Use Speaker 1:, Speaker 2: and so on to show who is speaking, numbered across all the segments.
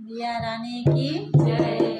Speaker 1: दिया रानी की। जय।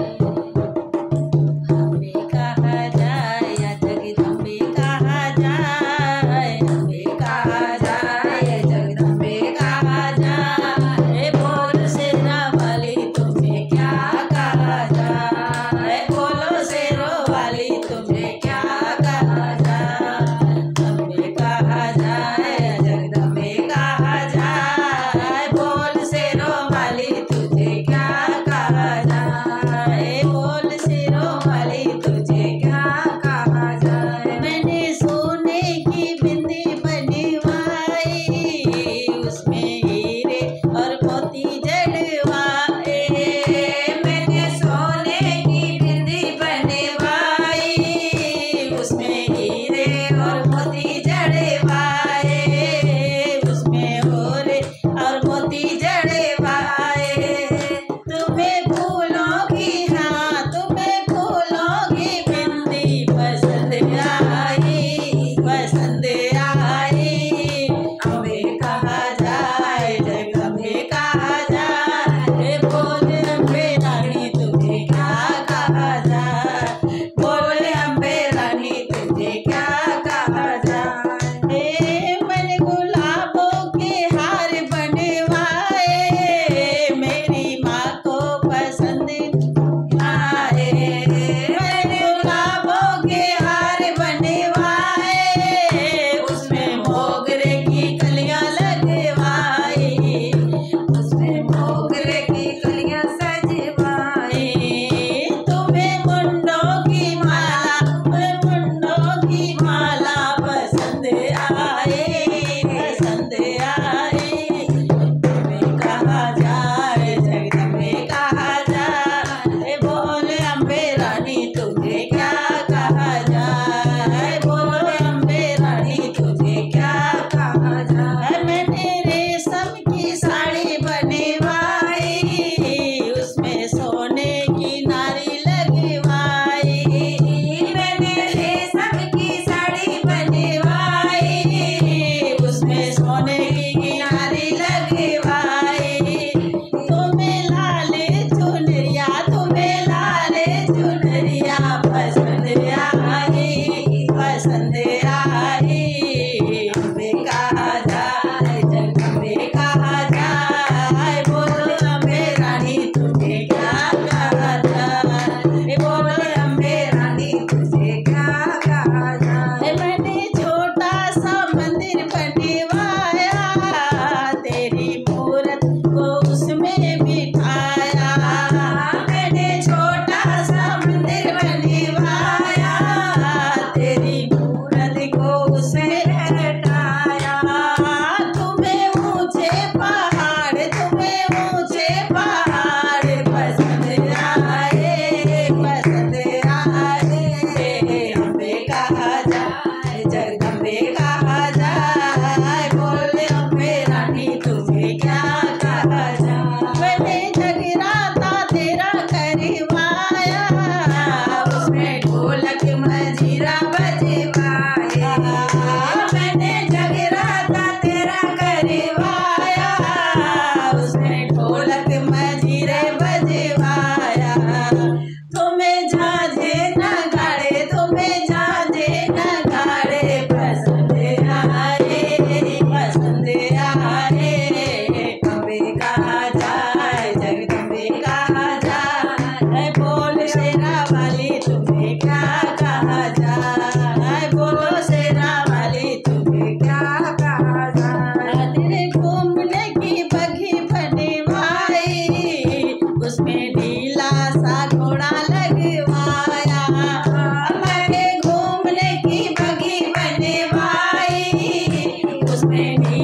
Speaker 1: many.